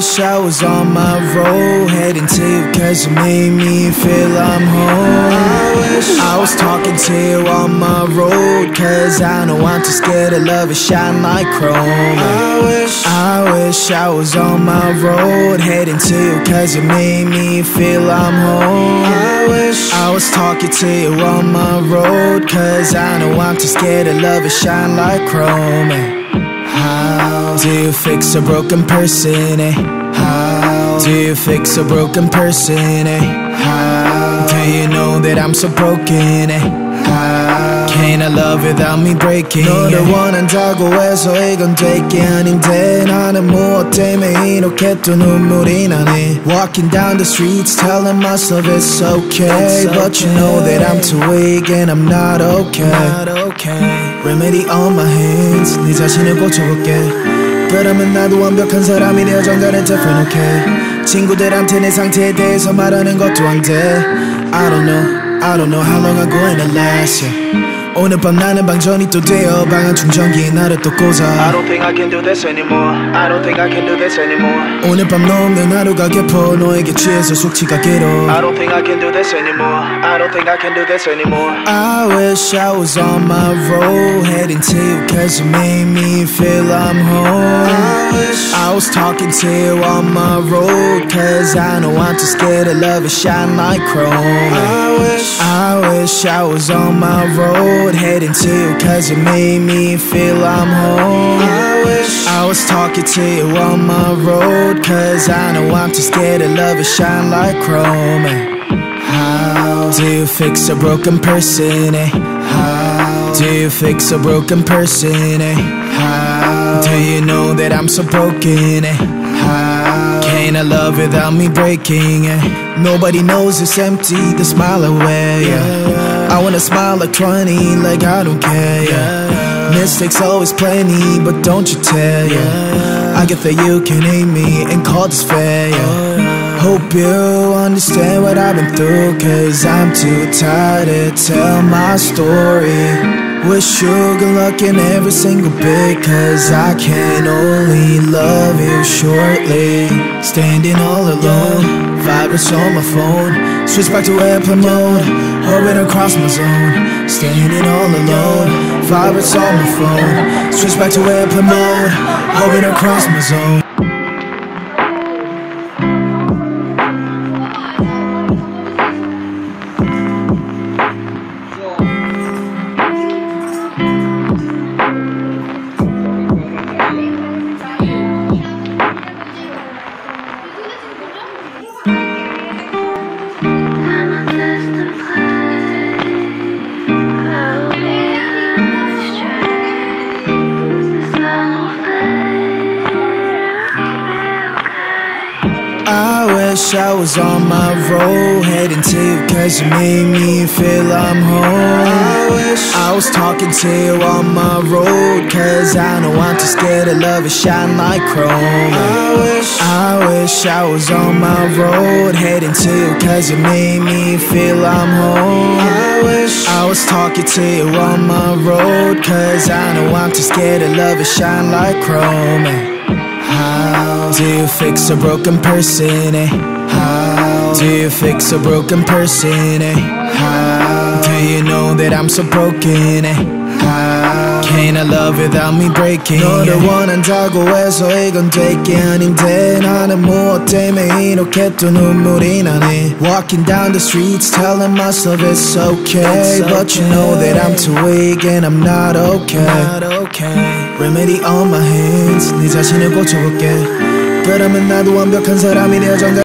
wish I was on my road Heading to you cause you made me feel I'm home. I wish I was talking to you on my road Cause I know I'm too scared to love it shine like chrome. I wish I wish I was on my road Heading to you cause you made me feel I'm home. I wish I was talking to you on my road Cause I know I'm too scared to love it shine like chrome. How do you fix a broken person, eh? How do you fix a broken person, eh? How do you know that I'm so broken, eh? How can I love without me breaking? 너를 원한다고 해서 이건 될 게 아닌데 나는 무엇 때문에 이렇게 또 눈물이 나네 Walking down the streets telling myself it's okay But you know that I'm too weak and I'm not okay Remedy on my hands 네 자신을 고쳐볼게 그러면 나도 완벽한 사람이 되어 정갈은 different okay 친구들한테 내 상태에 대해서 말하는 것도 안돼 I don't know I don't know how long I'm going to last yeah. 오늘 밤 나는 방전이 또 되어 방한 충전기에 나를 또 꽂아 I don't think I can do this anymore. I don't think I can do this anymore. 오늘 밤 너 없는 하루가 깊어 너에게 취해서 숙취가 길어 I don't think I can do this anymore. I don't think I can do this anymore. I wish I was on my road Heading to you cause you made me feel I'm home I wish I was talking to you on my road Cause I know I'm too scared to love it shine like chrome I wish I wish I was on my road Heading to you cause you made me feel I'm home I wish I was talking to you on my road Cause I know I'm too scared to love it shine like chrome how do you fix a broken person, eh? How do you fix a broken person, eh? How do you know that I'm so broken, eh? How can I love without me breaking, eh? Nobody knows it's empty, the smile away, yeah. I wanna smile like 20, like I don't care, yeah. Mistakes always plenty, but don't you tell, yeah. I get that you can hate me and call this fair, yeah. Hope you understand what I've been through Cause I'm too tired to tell my story Wish you good luck in every single bit Cause I can only love you shortly. Standing all alone Vibrates on my phone. Switch back to airplane mode Orbit across my zone. Standing all alone Vibrates on my phone. Switch back to airplane mode Orbit across my zone wish I was on my road Heading to you cause you made me feel I'm home. I wish I was talking to you on my road Cause I know I'm too scared to love it shine like chrome. I wish I wish I was on my road Heading to you cause you made me feel I'm home. I wish I was talking to you on my road Cause I know I'm too scared to love it shine like chrome how do you fix a broken person, eh? How do you fix a broken person, eh? How do you know that I'm so broken, eh? How can I love without me breaking? 너를 원한다고 해서 이건 될 게 아닌데 나는 무엇 때문에 이렇게 또 눈물이 나네 Walking down the streets telling myself it's okay But you know that I'm too weak and I'm not okay Remedy on my hands 네 자신을 고쳐볼게 그러면 나도 완벽한 사람이 되어 정갈